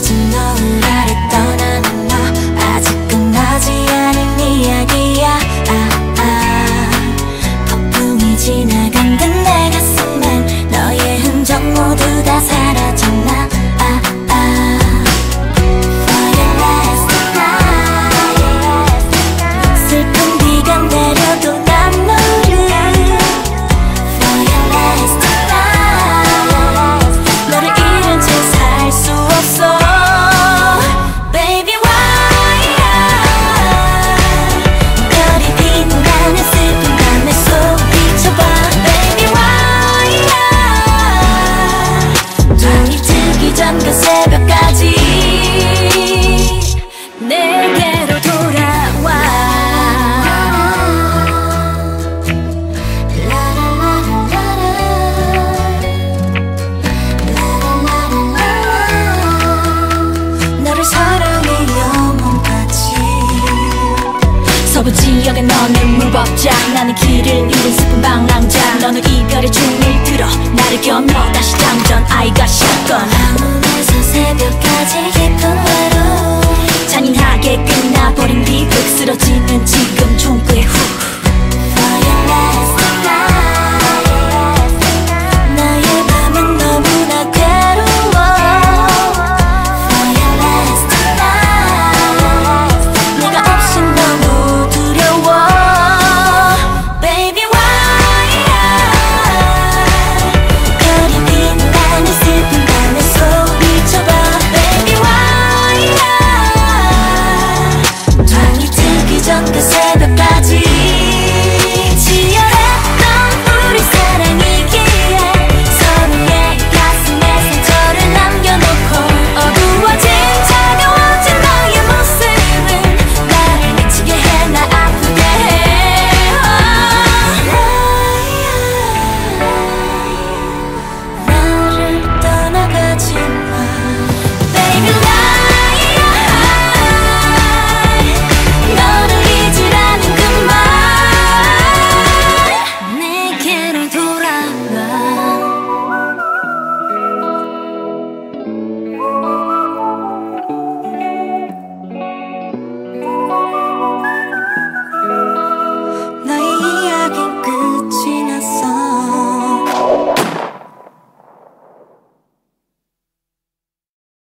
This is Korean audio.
doesn't 밤과 그 새벽까지 내게로 돌아와. 너를 사랑해 영원까지. 서부 지역의 너는 무법자. 나는 기 了几年几。